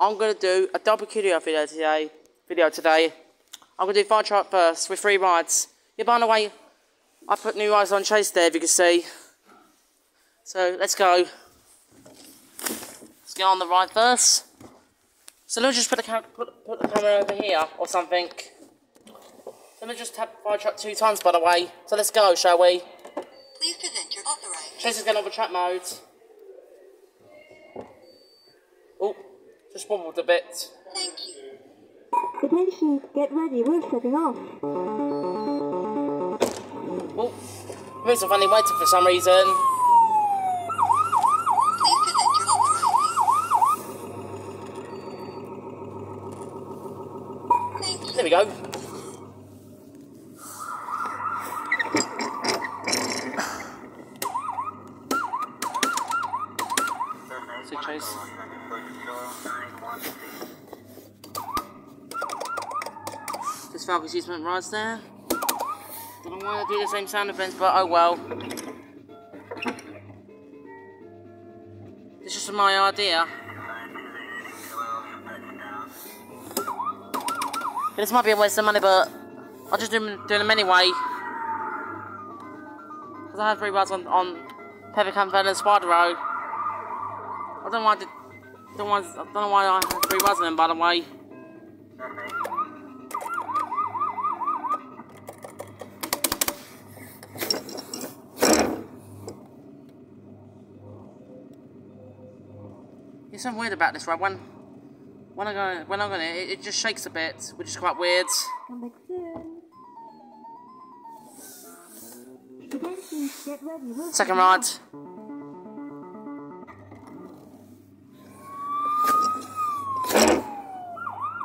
I'm gonna do a double QDO video today. Video today. I'm gonna do fire truck first with three rides. Yeah, by the way, I put new rides on Chase there, if you can see. So let's go. Let's get on the ride first. So let me just put the, cam put, put the camera over here or something. Let me just tap fire truck two times, by the way. So let's go, shall we? Please present your authorized. Chase is getting over track mode. Oh, just wobbled a bit. Thank you. Attention, get ready, we're setting off. Oh, Moose are funny waiting for some reason. Please present your authorizing. Thank you. There we go. See Chase. Falgas usement there. Don't know why I do the same sound effects, but oh well. It's just my idea. This might be a waste of money, but I'll just do them, do them anyway. Because I have three rides on, on Fen and Road. I don't want to, don't, want, I don't know why I have three rides on them, by the way. There's something weird about this right? When when I go when I'm gonna it, it just shakes a bit, which is quite weird. Come back soon. Get ready, we're Second ride.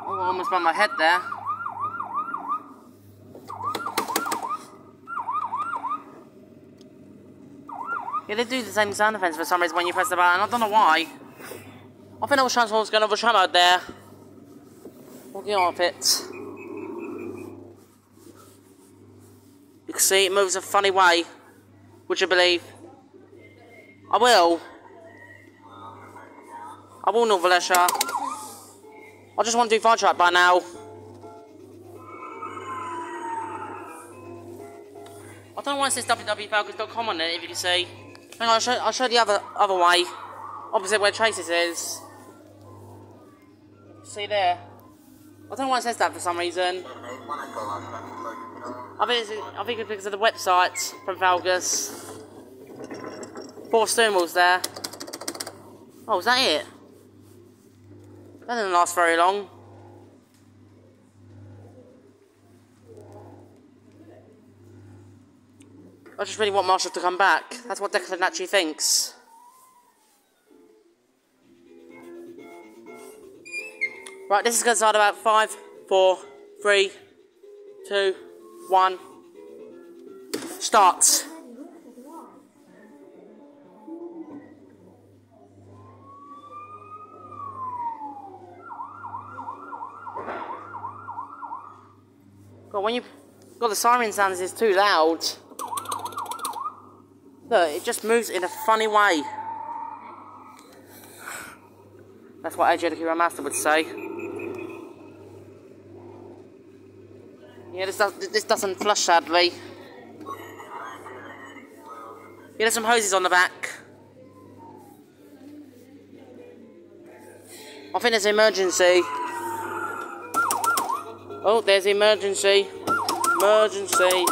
Oh, I almost bumped my head there. Yeah, they do the same sound effects for some reason when you press the button. I don't know why. I think I was to going over mode there. Walking off it. You can see it moves a funny way. Would you believe? I will. I will, North Valencia. I just want to do fire track by now. I don't why it says www.falgas.com on it, if you can see. Hang on, I'll show, I'll show the other other way. Opposite where Traces is. See there? I don't know why it says that for some reason. I think it's, I think it's because of the website from Falgas. Four wheels there. Oh, is that it? That didn't last very long. I just really want Marshall to come back. That's what Declan actually thinks. Right, this is going to start about five, four, three, two, one. Starts. God, when you got the siren sounds, it's too loud. Look, it just moves in a funny way. That's what Hero Master would say. Yeah, this, does, this doesn't flush sadly. Yeah, there's some hoses on the back. I think there's an emergency. Oh, there's emergency. Emergency.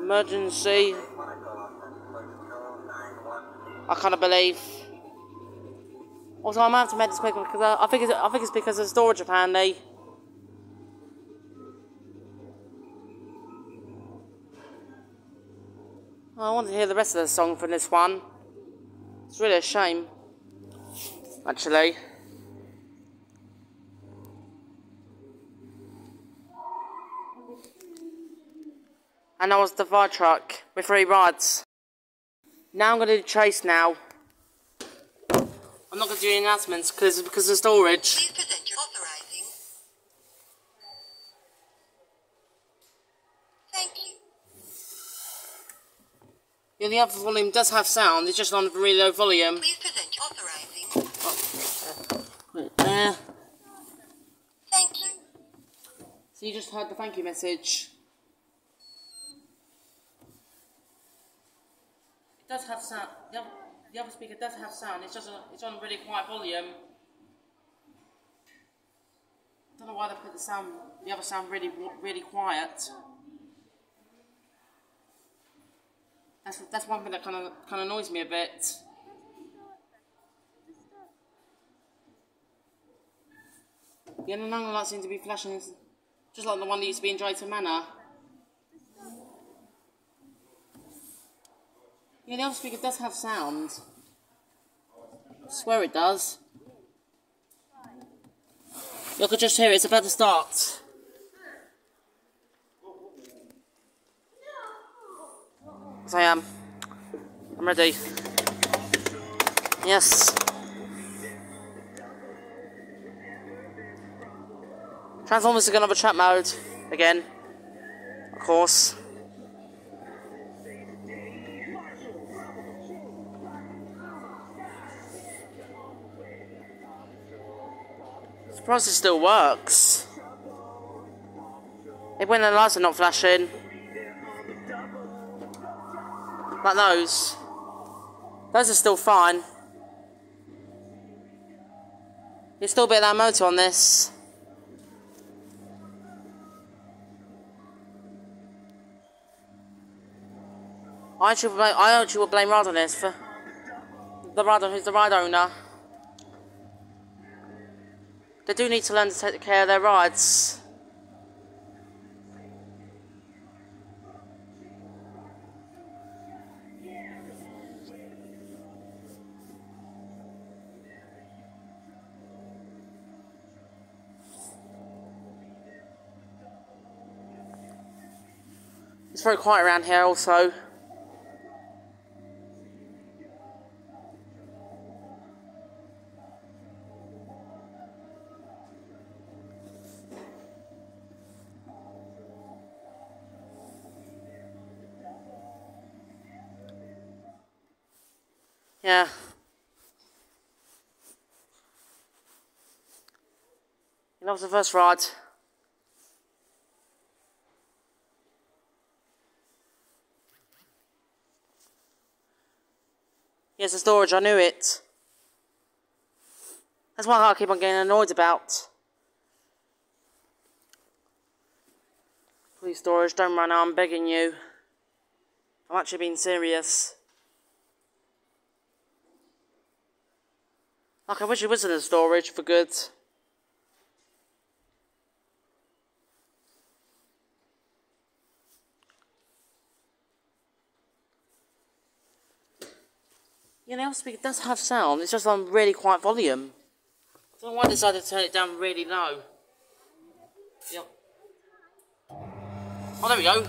Emergency. I can't believe. Also, I might have to make this quick because I, I think it's, I think it's because of the storage apparently. I want to hear the rest of the song from this one. It's really a shame, actually. And that was the fire truck with three rides. Now I'm going to do chase now. I'm not going to do any announcements because because of storage. Please present your authorizing. Thank you. Yeah, the other volume does have sound, it's just on a really low volume. Please present your authorizing. Oh, right there. Thank you. So you just heard the thank you message. It does have sound. The other, speaker does have sound. It's just a, it's on really quiet volume. I don't know why they put the sound, the other sound really, really quiet. That's that's one thing that kind of kind of annoys me a bit. The none lights seem to be flashing, just like the one that used to be in Drayton Manor. Yeah, the other speaker does have sound. I swear it does. You could just hear it, it's about to start. Yes, I am. I'm ready. Yes. Transformers are going to have a chat mode again, of course. Surprised it still works. Even when the lights are not flashing. Like those. Those are still fine. There's still bit that motor on this. I actually, I actually would blame Rod on this for the ride who's the ride owner. They do need to learn to take care of their rides. It's very quiet around here also. Yeah. That was the first ride. Yes, the storage, I knew it. That's what I keep on getting annoyed about. Please, storage, don't run out, I'm begging you. I'm actually being serious. Like, I wish it was in the storage for good. Yeah, the speaker does have sound, it's just on really quiet volume. I don't know why I decided to turn it down really low. Yep. Oh, there we go.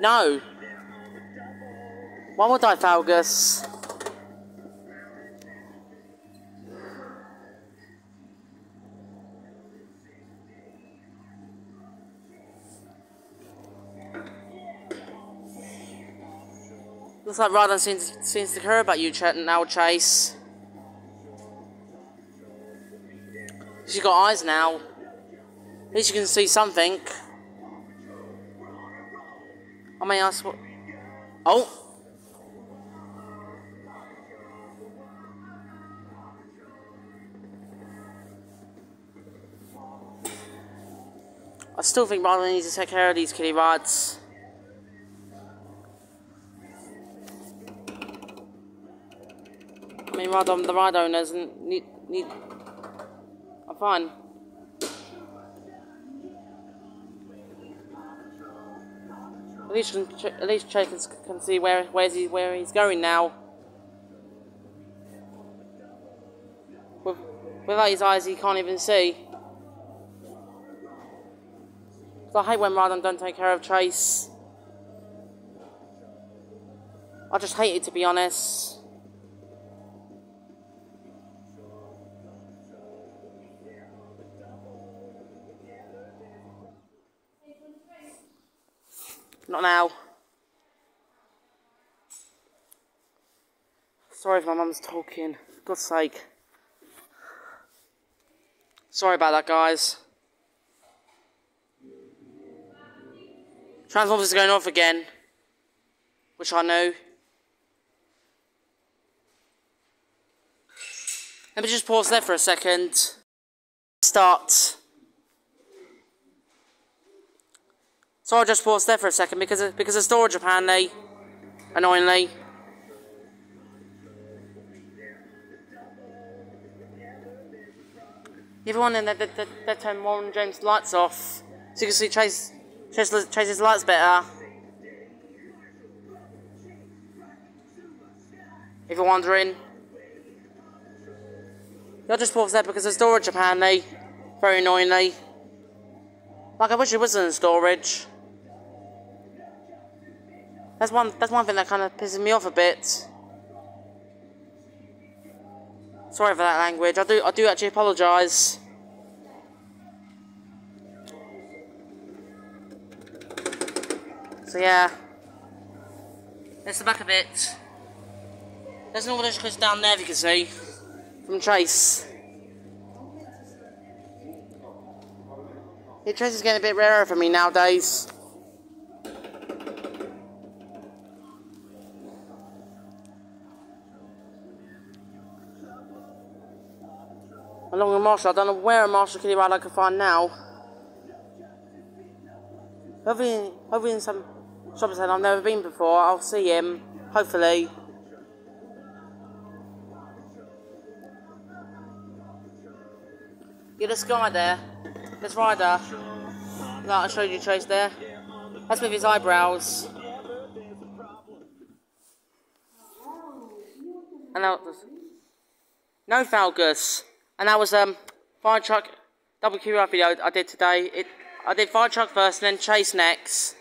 No. Why would I, Falgas? Looks like Ryden seems, seems to care about you now, Chase. She's got eyes now. At least you can see something. I may ask what. Oh! I still think Ryden needs to take care of these kitty rods. Mean, ride on the ride owners and need need. I'm fine. At least, can, at least Chase can, can see where where's he where he's going now. With, without his eyes, he can't even see. I hate when Ryan don't take care of Chase. I just hate it to be honest. Not now. Sorry if my mum's talking. God's sake. Sorry about that, guys. Transformers is going off again. Which I know. Let me just pause there for a second. Start. So I'll just pause there for a second because of, because of storage apparently. Annoyingly. Everyone in there, they, they, they turn Warren James' lights off. So you can see Chase, Chase, Chase's lights better. If you're wondering. You'll just pause there because of storage apparently. Very annoyingly. Like I wish it wasn't in storage. That's one that's one thing that kinda pisses me off a bit. Sorry for that language. I do I do actually apologise. So yeah. There's the back of it. There's an order goes down there if you can see. From Trace. Yeah, Trace is getting a bit rarer for me nowadays. Along with Marshall, I don't know where Marshall Ride I can find now. Hopefully, hopefully in some shopping centre I've never been before, I'll see him, hopefully. Yeah, this guy there, this rider, that I showed you Chase there, that's with his eyebrows. And that no Falgas. And that was um fire truck double QR video I did today. It I did fire truck first and then chase next.